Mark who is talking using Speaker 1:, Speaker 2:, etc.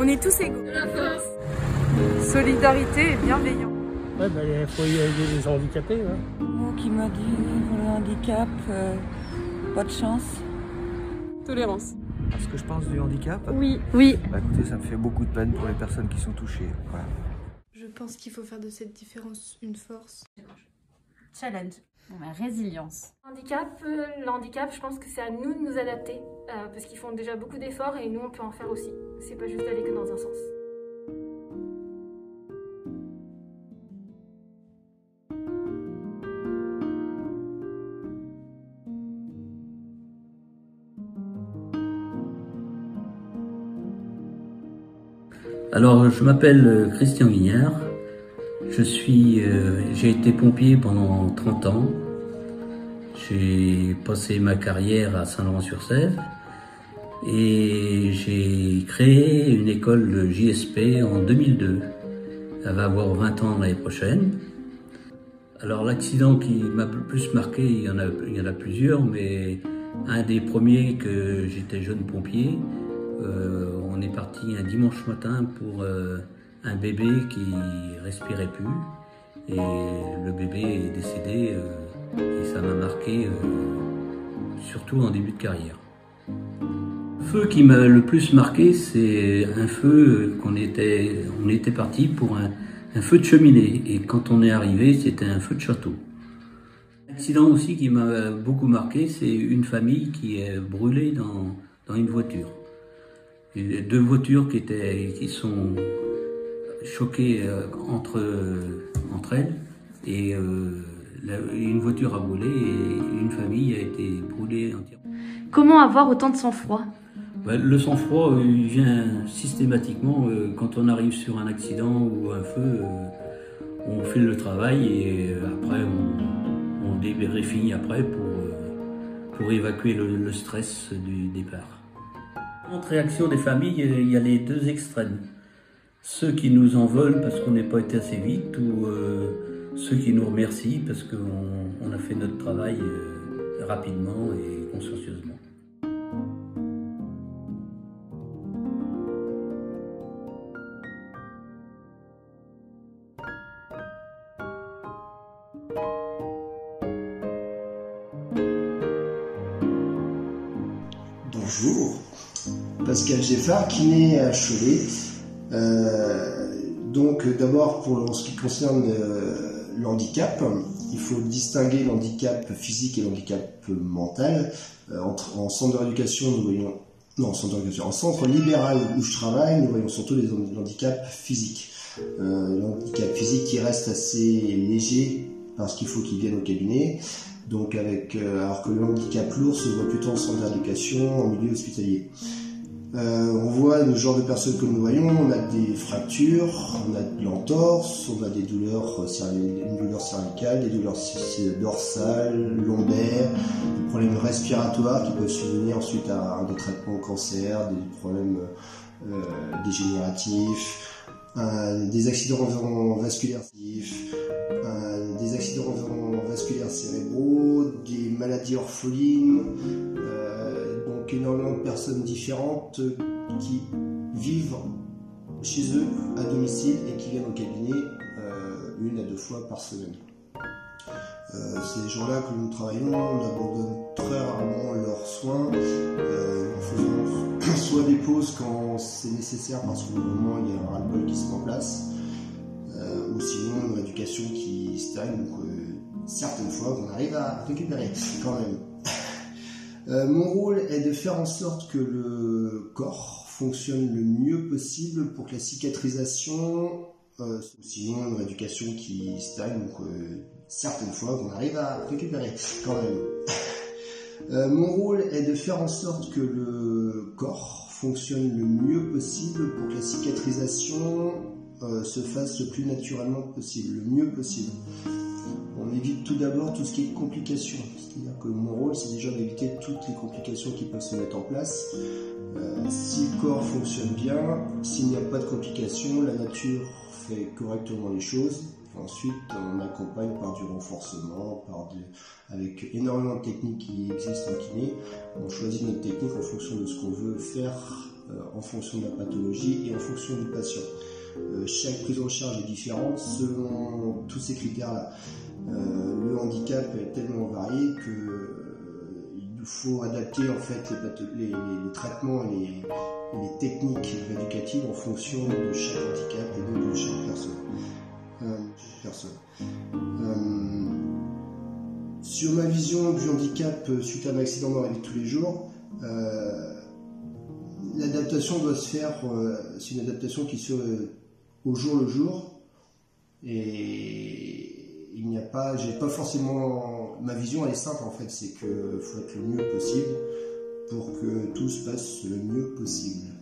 Speaker 1: On est tous égaux. Solidarité et bienveillance.
Speaker 2: Ouais, ben, il faut y aider les handicapés. Hein.
Speaker 3: Moi qui m'a dit le handicap, euh, pas de chance.
Speaker 1: Tolérance.
Speaker 4: À ce que je pense du handicap
Speaker 1: Oui. Oui.
Speaker 4: Bah écoutez, ça me fait beaucoup de peine pour les personnes qui sont touchées. Voilà.
Speaker 5: Je pense qu'il faut faire de cette différence une force.
Speaker 6: Challenge. Bon, bah, résilience.
Speaker 7: Handicap, euh, le handicap, je pense que c'est à nous de nous adapter euh, parce qu'ils font déjà beaucoup d'efforts et nous on peut en faire aussi. C'est pas juste aller que dans un sens.
Speaker 8: Alors, je m'appelle euh, Christian Guignard. Je suis, euh, j'ai été pompier pendant 30 ans. J'ai passé ma carrière à Saint-Laurent-sur-Sèvre et j'ai créé une école JSP en 2002. Elle va avoir 20 ans l'année prochaine. Alors l'accident qui m'a le plus marqué, il y, en a, plusieurs, mais un des premiers que j'étais jeune pompier, euh, on est parti un dimanche matin pour euh, un bébé qui respirait plus et le bébé est décédé euh, et ça m'a marqué surtout en début de carrière. Feu qui m'a le plus marqué, c'est un feu qu'on était, on était parti pour un, un feu de cheminée et quand on est arrivé, c'était un feu de château. L'accident aussi qui m'a beaucoup marqué, c'est une famille qui est brûlée dans, dans une voiture. Deux voitures qui, étaient, qui sont choquées euh, entre, entre elles et euh, une voiture a brûlé et une famille a été brûlée entièrement.
Speaker 6: Comment avoir autant de sang-froid?
Speaker 8: Le sang-froid euh, vient systématiquement euh, quand on arrive sur un accident ou un feu. euh, on fait le travail et après on, on après pour, pour évacuer le, stress du départ. Entre réaction des familles, il y a les deux extrêmes. Ceux qui nous en veulent parce qu'on n'est pas été assez vite ou ceux qui nous remercient parce qu'on on a fait notre travail rapidement et consciencieusement.
Speaker 9: Bonjour, Pascal Geffard, kiné à Cholet. Euh, donc d'abord pour ce qui concerne euh, le handicap, il faut distinguer l'handicap physique et l'handicap mental. Euh, en centre de rééducation, nous voyons non, en centre en centre libéral où je travaille, nous voyons surtout les handicaps physiques. Euh, l'handicap physique qui reste assez léger parce qu'il faut qu'il vienne au cabinet. Donc avec, euh, alors que le handicap lourd se voit plutôt en centre d'éducation, en milieu hospitalier. Euh, on voit le genre de personnes que nous voyons, on a des fractures, on a de l'entorse, on a des douleurs, euh, une douleur cervicale, des douleurs dorsales, lombaires, des problèmes respiratoires qui peuvent survenir ensuite à des traitements au cancer, des problèmes dégénératifs, des accidents vasculaires, des accidents vasculaires cérébraux, maladies orphelines, euh, donc énormément de personnes différentes qui vivent chez eux à domicile et qui viennent au cabinet euh, une à deux fois par semaine. Euh, ces gens-là que nous travaillons, on abandonne très rarement leurs soins en faisant soit des pauses quand c'est nécessaire parce qu'au moment il y a un ras-le-bol qui se met en place, ou sinon une éducation qui stagne. Certaines fois qu'on arrive à récupérer quand même. Euh, mon rôle est de faire en sorte que le corps fonctionne le mieux possible pour que la cicatrisation, euh, sinon une rééducation qui stagne, donc euh, certaines fois qu'on arrive à récupérer quand même. Mon rôle est de faire en sorte que le corps fonctionne le mieux possible pour que la cicatrisation se fasse le plus naturellement possible, le mieux possible. On évite tout d'abord tout ce qui est complications. C'est-à-dire que mon rôle, c'est déjà d'éviter toutes les complications qui peuvent se mettre en place. Euh, si le corps fonctionne bien, s'il n'y a pas de complications, la nature fait correctement les choses. Ensuite, on accompagne par du renforcement, avec énormément de techniques qui existent en kiné. On choisit notre technique en fonction de ce qu'on veut faire, euh, en fonction de la pathologie et en fonction du patient. Euh, chaque prise en charge est différente selon tous ces critères-là. Euh, le handicap est tellement varié que euh, il nous faut adapter en fait les, traitements et les, techniques éducatives en fonction de chaque handicap et donc de chaque personne. Personne. sur ma vision du handicap suite à un accident dans la vie de tous les jours, l'adaptation doit se faire, c'est une adaptation qui se au jour le jour et il n'y a pas, j'ai pas forcément, ma vision elle est simple en fait, c'est que faut être le mieux possible pour que tout se passe le mieux possible.